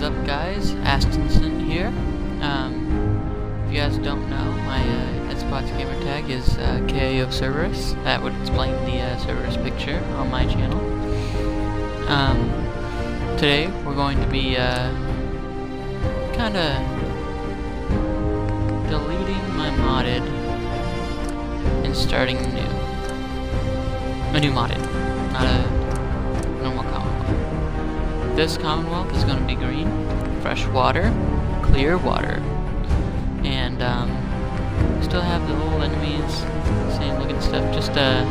Astincent here. Um, if you guys don't know, my uh, Xbox gamer tag is uh, KAO Cerberus. That would explain the uh, Cerberus picture on my channel. Um, today we're going to be uh, kind of deleting my modded and starting new. A new modded, not a. This Commonwealth is going to be green, fresh water, clear water, and um, still have the old enemies, same looking stuff, just uh,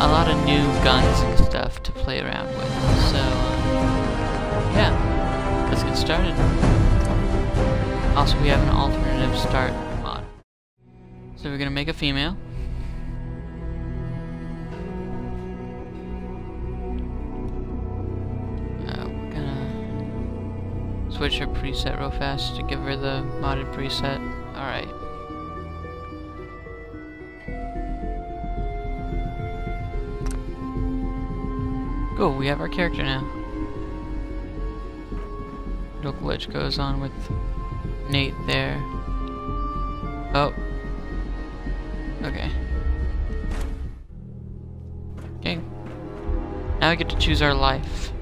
a lot of new guns and stuff to play around with. So, um, yeah, let's get started. Also, we have an alternative start mod. So we're gonna make a female. Switch her preset real fast to give her the modded preset. Alright. Cool, we have our character now. Little glitch goes on with Nate there. Oh. Okay. Okay. Now we get to choose our life.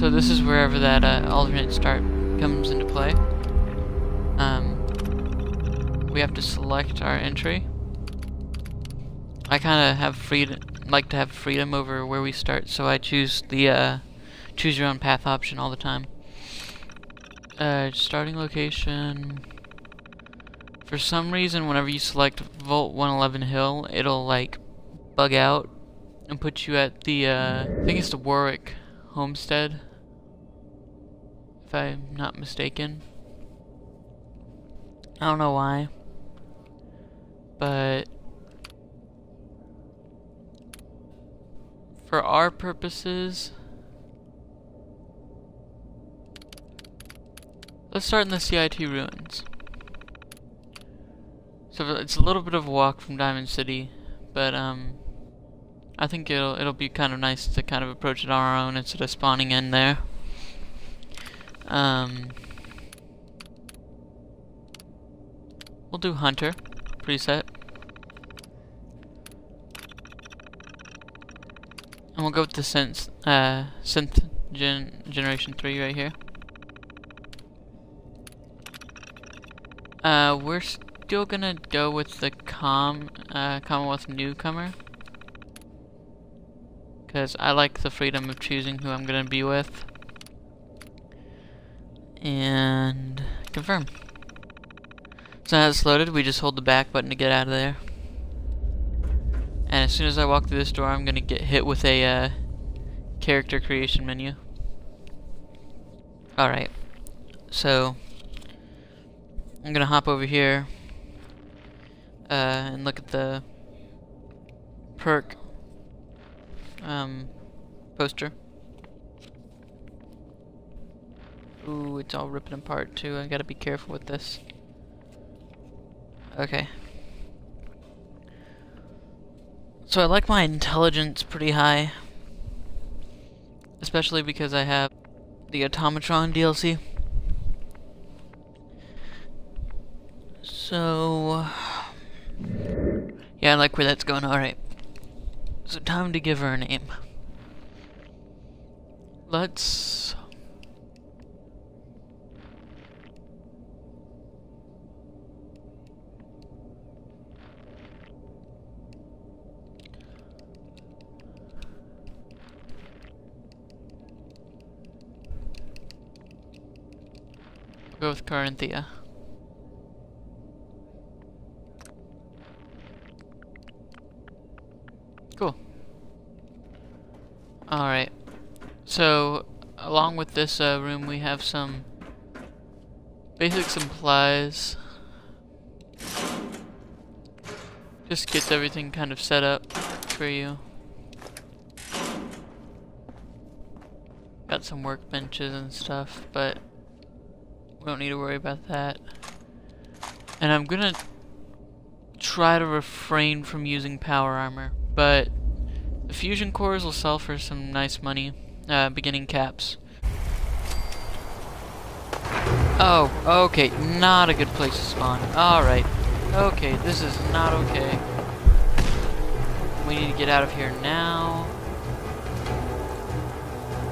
So this is wherever that uh, alternate start comes into play. Um, we have to select our entry. I kind of have freedom, like to have freedom over where we start, so I choose the uh, choose your own path option all the time. Uh, starting location. For some reason, whenever you select Vault 111 Hill, it'll like bug out and put you at the, uh, I think it's the Warwick Homestead, if I'm not mistaken. I don't know why, but for our purposes, let's start in the CIT ruins. So it's a little bit of a walk from Diamond City, but um, I think it'll it'll be kind of nice to kind of approach it on our own instead of spawning in there. Um, we'll do Hunter preset, and we'll go with the synth uh, synth gen generation three right here. Uh, we're still gonna go with the com uh, Commonwealth newcomer. Because I like the freedom of choosing who I'm gonna be with. And confirm. So now it's loaded, we just hold the back button to get out of there. And as soon as I walk through this door, I'm gonna get hit with a uh, character creation menu. Alright. So, I'm gonna hop over here uh, and look at the perk um, poster. Ooh, it's all ripping apart too. I gotta be careful with this. Okay. So I like my intelligence pretty high. Especially because I have the Automatron DLC. So... Yeah, I like where that's going, alright. So time to give her a name. Let's... go with Corinthia. Cool. Alright. So, along with this uh, room, we have some basic supplies. Just gets everything kind of set up for you. Got some workbenches and stuff, but we don't need to worry about that. And I'm gonna try to refrain from using power armor, but the fusion cores will sell for some nice money, uh, beginning caps. Oh, okay, not a good place to spawn. Alright. Okay, this is not okay. We need to get out of here now.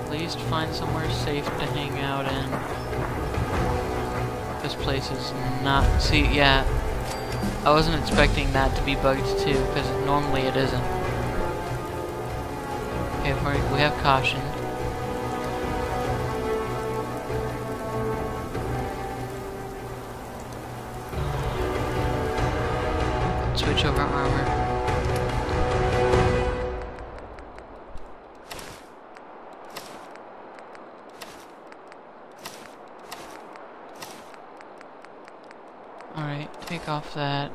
At least find somewhere safe to hang out in. This place is not... See, yeah. I wasn't expecting that to be bugged too, because normally it isn't. Okay, we have caution. switch over armor. That.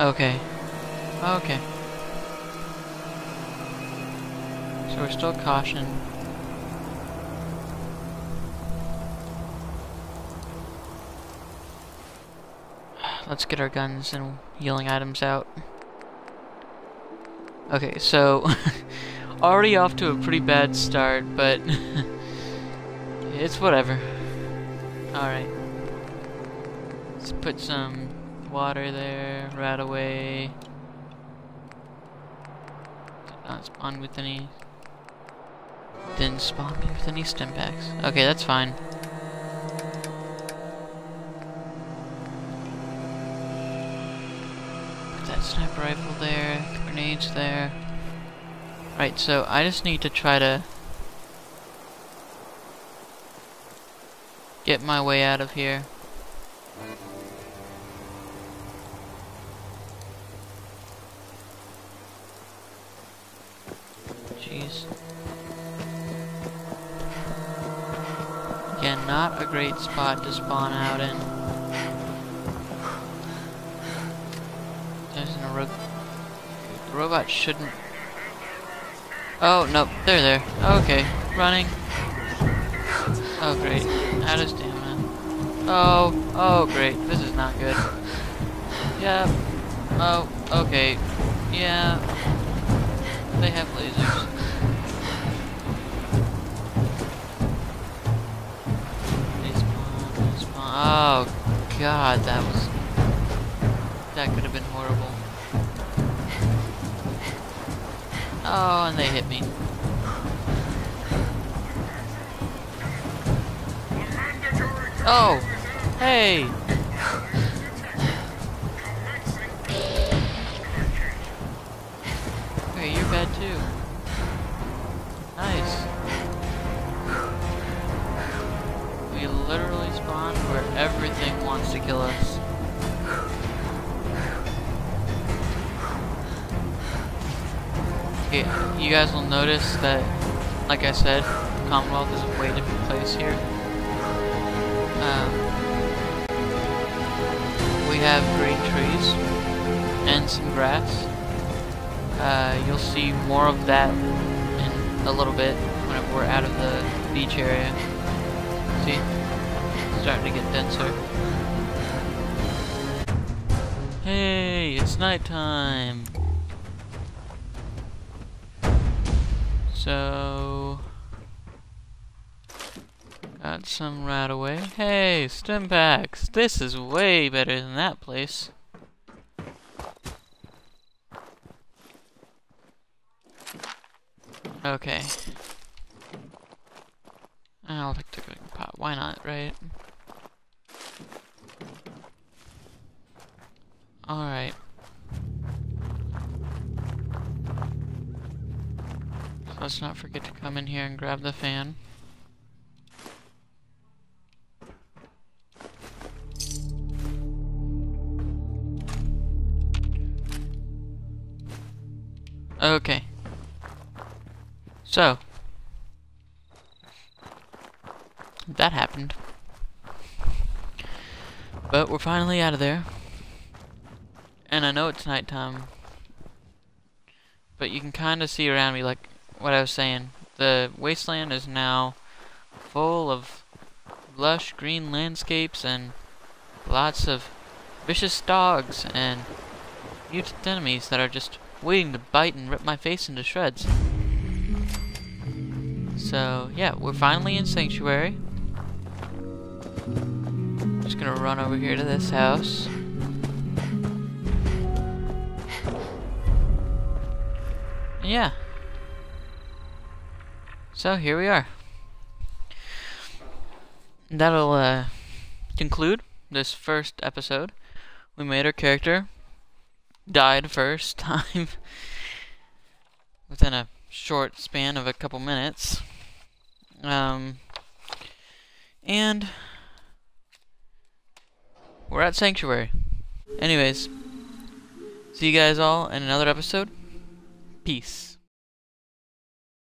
Okay. Okay. So we're still caution. Let's get our guns and healing items out. Okay, so already off to a pretty bad start, but it's whatever. Alright. Let's put some water there right away. Did not spawn with any... Didn't spawn me with any Stimpaks. Okay, that's fine. Put that sniper rifle there, grenades there. Right, so I just need to try to get my way out of here. Again, not a great spot to spawn out in. There's no ro the robot shouldn't... Oh, no, they're there. Okay, running. Oh, great. Out of stamina. Oh, oh, great. This is not good. Yeah. Oh, okay. Yeah. They have lasers. Oh, God, that was... That could have been horrible. Oh, and they hit me. Oh! Hey! Okay, you're bad too. Nice. We literally spawn where everything wants to kill us. Okay, you guys will notice that, like I said, Commonwealth is a way different place here. Um, we have green trees and some grass. Uh, you'll see more of that in a little bit whenever we're out of the beach area. See? It's starting to get denser. Hey, it's nighttime. So... Got some right away. Hey, stem Stimpaks! This is way better than that place. Okay. I'll take the cooking pot. Why not, right? Alright. Let's not forget to come in here and grab the fan. Okay. So. That happened. But we're finally out of there. And I know it's nighttime. But you can kind of see around me like what I was saying. The wasteland is now full of lush green landscapes and lots of vicious dogs and mutant enemies that are just waiting to bite and rip my face into shreds. So, yeah, we're finally in Sanctuary. Gonna run over here to this house. Yeah. So here we are. That'll uh, conclude this first episode. We made our character. Died first time. Within a short span of a couple minutes. Um, and we're at Sanctuary. Anyways, see you guys all in another episode. Peace.